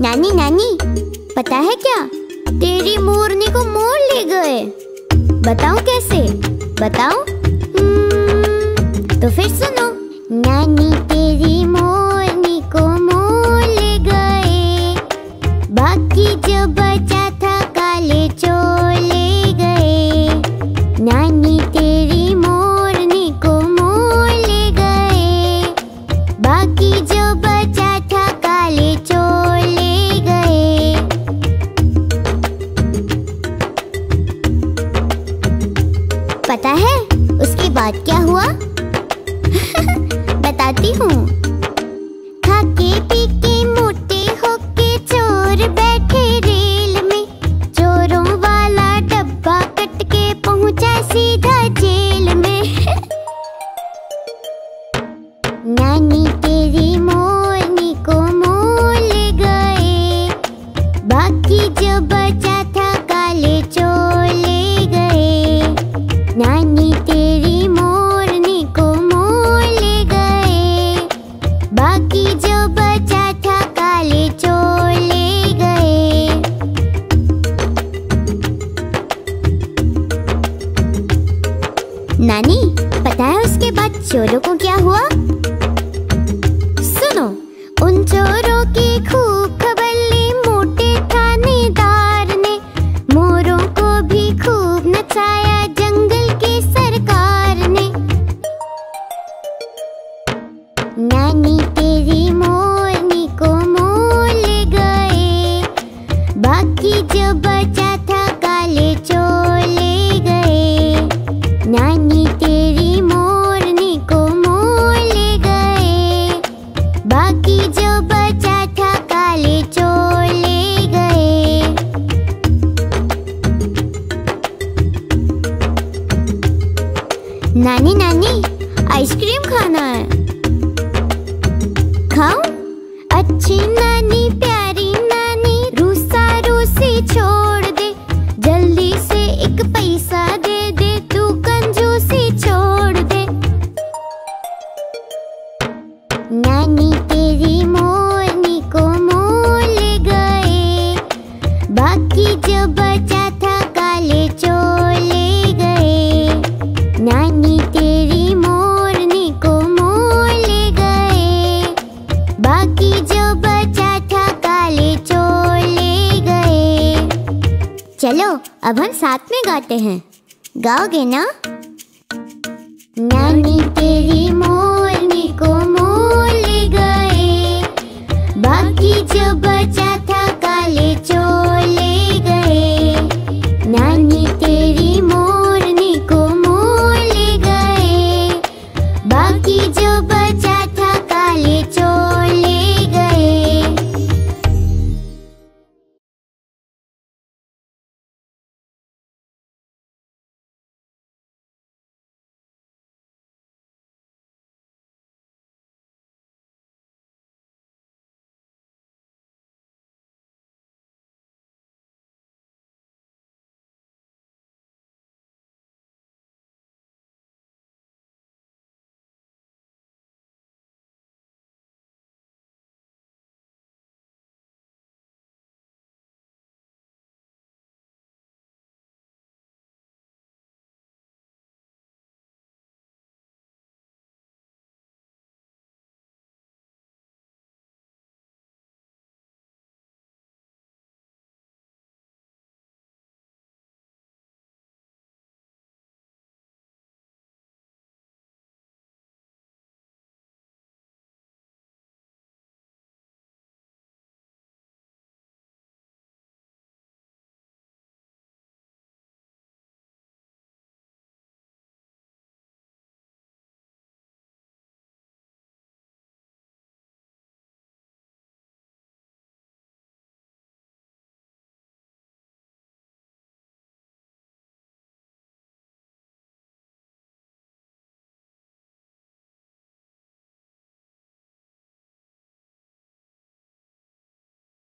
नानी नानी पता है क्या? तेरी मोरनी को मोर ले गए। बताओ कैसे? बताओ हम्म, तो फिर सुनो। नानी पता है उसके बाद क्या हुआ? बताती हूँ। खाके मोटे होके चोर बैठे रेल में। चोरों वाला डब्बा कट के पहुँचा सीधा जेल में। नानी तेरी मोरनी को मोर ले गए। बाकी जो बचा नानी पता है उसके बाद चोरों को क्या हुआ? सुनो, उन चोरों की खूब खबर ली, मोटे थानेदार ने। मोरों को भी खूब नचाया जंगल के सरकार ने। नानी तेरी मोरनी को मोल गए, बाकी जो बचा नानी नानी आइसक्रीम खाना है। खाओ अच्छी नानी चलो अब हम साथ में गाते हैं। गाओगे ना?